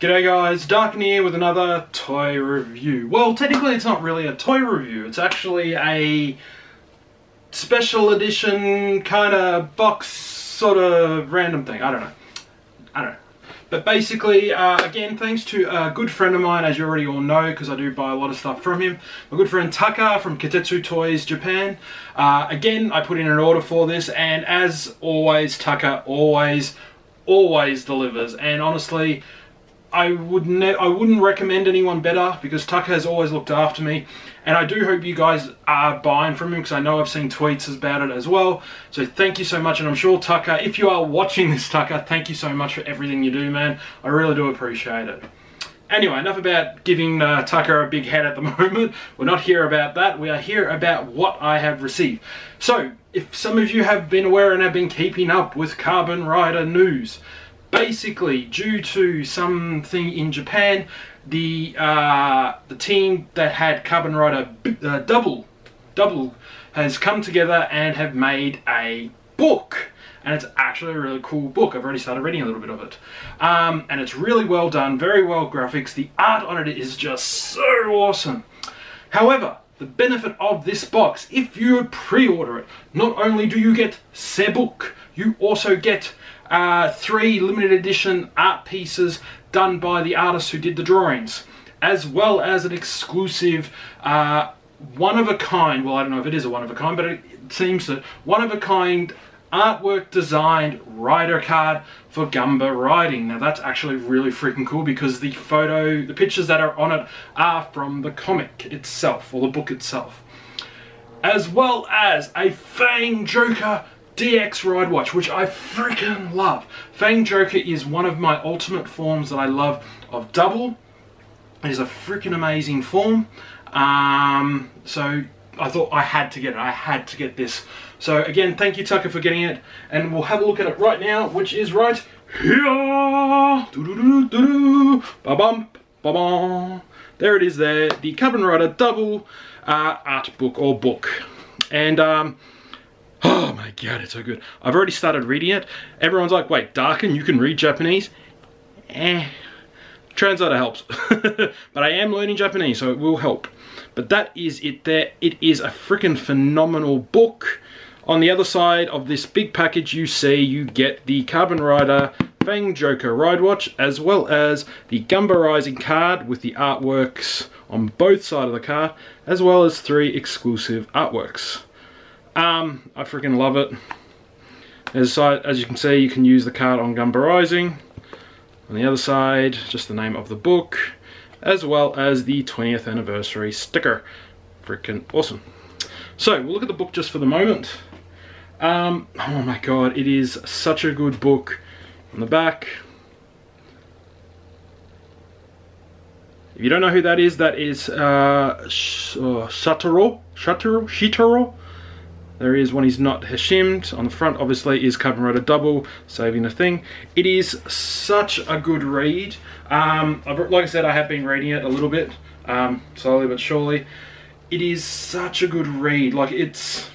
G'day guys, Darken here with another toy review. Well, technically it's not really a toy review, it's actually a special edition kind of box sort of random thing. I don't know. I don't know. But basically, uh, again, thanks to a good friend of mine, as you already all know, because I do buy a lot of stuff from him, my good friend Taka from Kotetsu Toys Japan. Uh, again, I put in an order for this, and as always, Taka always, always delivers. And honestly, I would I wouldn't recommend anyone better because Taka has always looked after me. And I do hope you guys are buying from him because I know I've seen tweets about it as well. So thank you so much. And I'm sure Taka if you are watching this Taka thank you so much for everything you do man. I really do appreciate it. Anyway enough about giving uh, Taka a big head at the moment. We're not here about that. We are here about what I have received. So if some of you have been aware and have been keeping up with Kamen Rider news basically due to something in Japan, the uh, the team that had Kamen Rider uh, Double Double has come together and have made a book. And it's actually a really cool book. I've already started reading a little bit of it. Um, and it's really well done, very well graphics. The art on it is just so awesome. However, the benefit of this box, if you pre-order it, not only do you get book, you also get uh, three limited edition art pieces done by the artist who did the drawings, as well as an exclusive uh, one of a kind, well I don't know if it is a one of a kind, but it seems that one of a kind artwork designed rider card for Ganbarizing. Now that's actually really freaking cool because the photo, the pictures that are on it are from the comic itself or the book itself. As well as a Fang Joker DX Ride Watch, which I freaking love. Fang Joker is one of my ultimate forms that I love of double. It is a freaking amazing form. Um, so I thought I had to get it. I had to get this. So again, thank you Taka for getting it. And we'll have a look at it right now, which is right here. Ba-bum, ba-bum. There it is there. The Kamen Rider Double uh, art book or book. And um, Oh my god, it's so good. I've already started reading it. Everyone's like, wait, Darken, you can read Japanese? Eh. Translator helps. but I am learning Japanese, so it will help. But that is it there. It is a freaking phenomenal book. On the other side of this big package, you see you get the Kamen Rider Fang Joker Ride Watch, as well as the Ganbarizing card with the artworks on both sides of the card, as well as three exclusive artworks. Um, I freaking love it. As, as you can see, you can use the card on Ganbarizing. On the other side, just the name of the book, as well as the 20th anniversary sticker. Freaking awesome. So, we'll look at the book just for the moment. Um, oh my god, it is such a good book. On the back, If you don't know who that is, that is uh, Sh uh, Shataro, Shataro, Shitaro, there is one he's not hashimmed. On the front, obviously, is Kamen Rider Double, saving a thing. It is such a good read. Um, like I said, I have been reading it a little bit, um, slowly but surely. It is such a good read. Like, it's...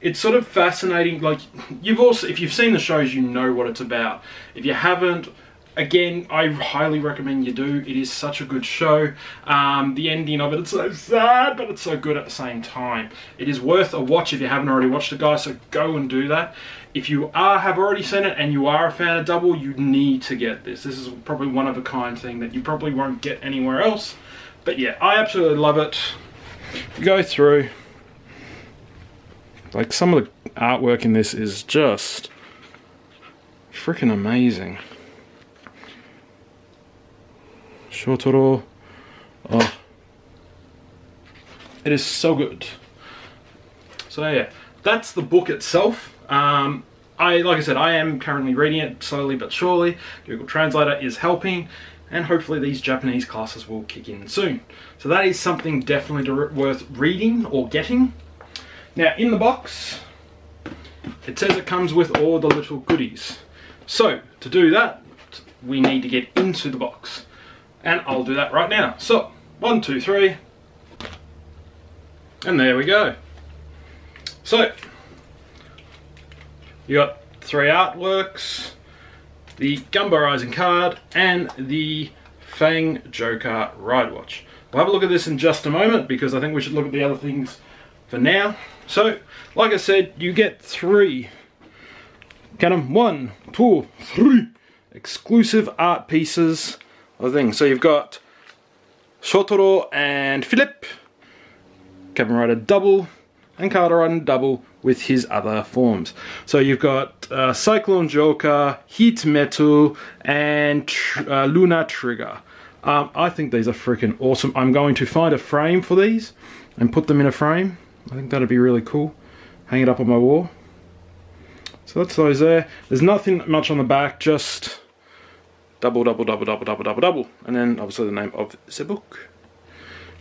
It's sort of fascinating. Like, you've also... If you've seen the shows, you know what it's about. If you haven't, again i highly recommend you do. It is such a good show. Um, the ending of it it's so sad but it's so good at the same time. It is worth a watch if you haven't already watched it guys so go and do that. If you are have already seen it and you are a fan of double you need to get this. This is probably one of a kind thing that you probably won't get anywhere else. But yeah i absolutely love it. Go through like some of the artwork in this is just freaking amazing Shotaro. Oh. It is so good. So yeah, that's the book itself. Um, I, like I said, I am currently reading it slowly but surely. Google Translator is helping and hopefully these Japanese classes will kick in soon. So that is something definitely worth reading or getting. Now in the box, it says it comes with all the little goodies. So to do that, we need to get into the box and I'll do that right now. So, one, two, three, and there we go. So, you got three artworks, the Ganbarizing card, and the Fang Joker Ride Watch. We'll have a look at this in just a moment because I think we should look at the other things for now. So, like I said, you get three. Count them. One, two, three. Exclusive art pieces of things. So you've got Shotaro and Philip. Kamen Rider double and Rider double with his other forms. So you've got uh, Cyclone Joker, Heat Metal, and tr uh, Luna Trigger. Um, I think these are freaking awesome. I'm going to find a frame for these and put them in a frame. I think that'd be really cool. Hang it up on my wall. So that's those there. There's nothing much on the back, just double, double, double, double, double, double, double. And then obviously the name of the book.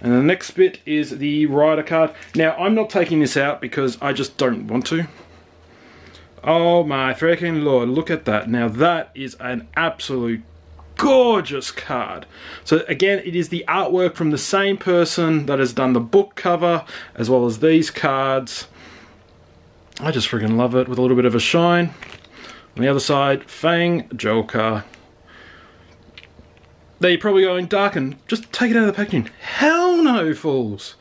And the next bit is the rider card. Now, I'm not taking this out because I just don't want to. Oh my freaking lord, look at that. Now that is an absolute gorgeous card. So again, it is the artwork from the same person that has done the book cover, as well as these cards. I just freaking love it with a little bit of a shine. On the other side, Fang Joker. They're probably going, Darken, just take it out of the packaging. Hell no, fools.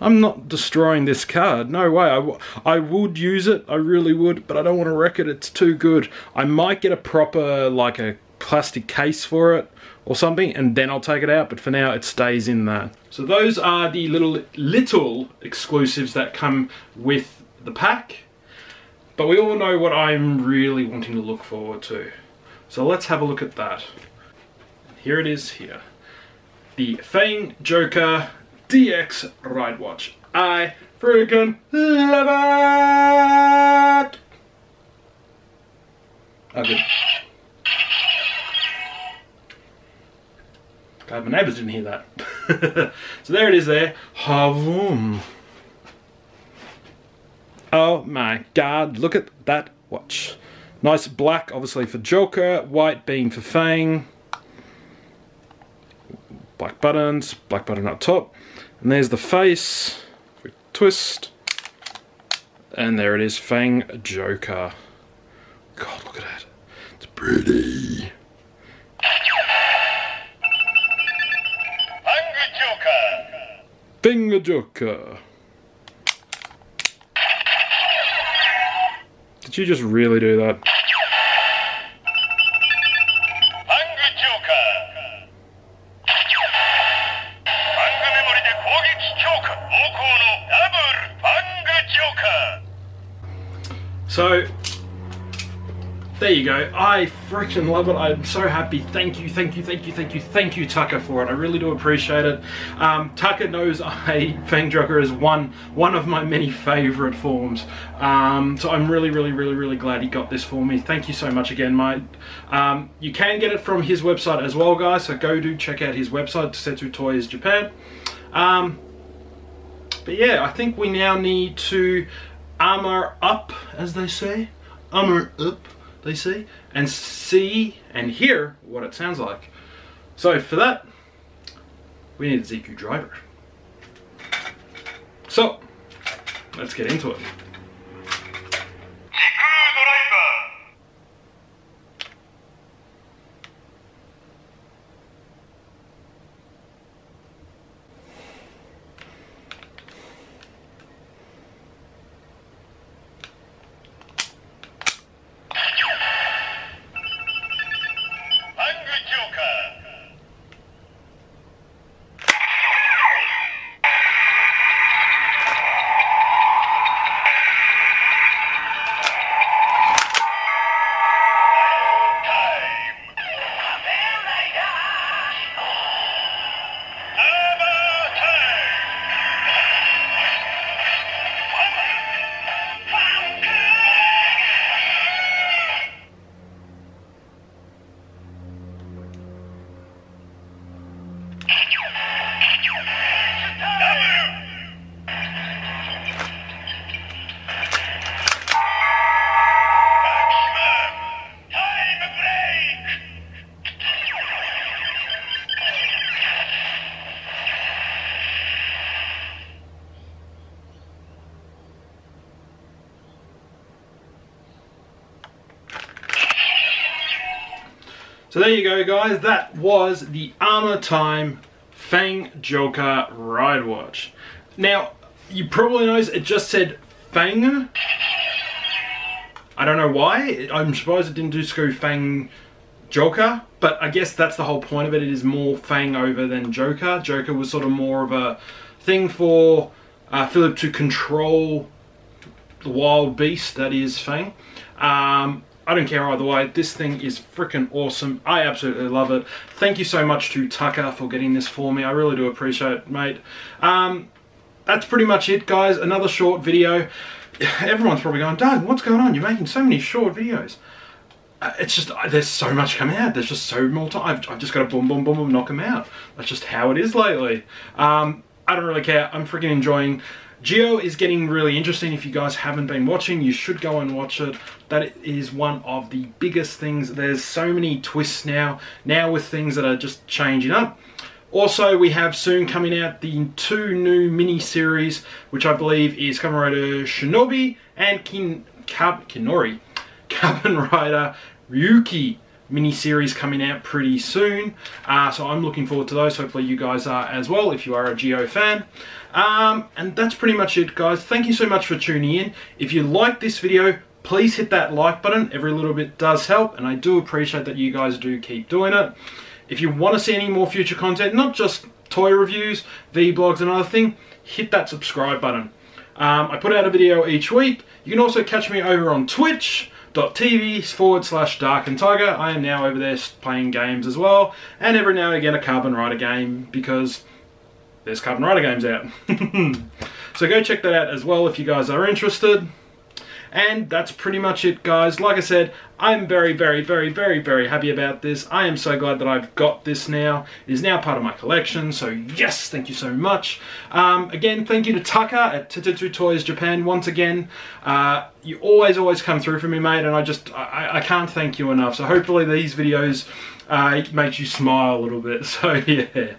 I'm not destroying this card. No way. I, I would use it. I really would, but I don't want to wreck it. It's too good. I might get a proper, like a plastic case for it or something and then I'll take it out but for now it stays in there. So those are the little little exclusives that come with the pack but we all know what I'm really wanting to look forward to. So let's have a look at that. Here it is here. The Fang Joker DX Ride Watch. I freaking love it! Oh, okay. Glad my neighbours didn't hear that. so there it is there. Havoom. Oh my god, look at that watch. Nice black, obviously, for Joker. White being for Fang. Black buttons, black button up top. And there's the face. we Twist. And there it is, Fang Joker. God, look at that. It's pretty. Finger Joker. Did you just really do that? You go. I freaking love it. I'm so happy. Thank you, thank you, thank you, thank you, thank you, Taka, for it. I really do appreciate it. Um, Taka knows I Fang Joker is one one of my many favorite forms. Um, so I'm really, really, really, really glad he got this for me. Thank you so much again, mate. Um, you can get it from his website as well, guys. So go do check out his website, Setsu Toys Japan. Um, but yeah, I think we now need to armor up, as they say. Armor up they see, and see and hear what it sounds like. So for that, we need a Ziku-Driver. So, let's get into it. So there you go, guys. That was the Armor Time Fang Joker Ride Watch. Now, you probably noticed it just said Fang. I don't know why. I'm surprised it didn't do Screw Fang Joker, but I guess that's the whole point of it. It is more Fang over than Joker. Joker was sort of more of a thing for uh, Philip to control the wild beast that is Fang. Um, I don't care either way. This thing is freaking awesome. I absolutely love it. Thank you so much to Taka for getting this for me. I really do appreciate it, mate. Um, that's pretty much it, guys. Another short video. Everyone's probably going, Doug, what's going on? You're making so many short videos. Uh, it's just, uh, there's so much coming out. There's just so more time. I've, I've just got to boom, boom, boom, boom, knock them out. That's just how it is lately. Um, I don't really care. I'm freaking enjoying Zi-O is getting really interesting. If you guys haven't been watching, you should go and watch it. That is one of the biggest things. There's so many twists now, now with things that are just changing up. Also, we have soon coming out the two new mini-series, which I believe is Kamen Rider Shinobi and Kin Kab Kinori. Kamen Rider Ryuki mini-series coming out pretty soon. Uh, so I'm looking forward to those. Hopefully you guys are as well if you are a Zi-O fan. Um, and that's pretty much it guys. Thank you so much for tuning in. If you like this video, please hit that like button. Every little bit does help and I do appreciate that you guys do keep doing it. If you want to see any more future content, not just toy reviews, V-blogs and other thing, hit that subscribe button. Um, I put out a video each week. You can also catch me over on twitch.tv forward slash Darken Tiger. I am now over there playing games as well. And every now and again a Kamen Rider game because there's Kamen Rider games out. so go check that out as well if you guys are interested. And that's pretty much it, guys. Like I said, I'm very, very, very, very, very happy about this. I am so glad that I've got this now. It is now part of my collection, so yes, thank you so much. Um, again, thank you to Taka at Kotetsu Toys Japan once again. Uh, you always, always come through for me, mate, and I just, I, I can't thank you enough. So hopefully these videos uh, make you smile a little bit. So yeah.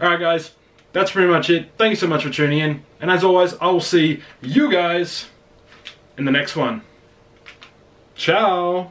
Alright, guys that's pretty much it. Thank you so much for tuning in. And as always, I will see you guys in the next one. Ciao.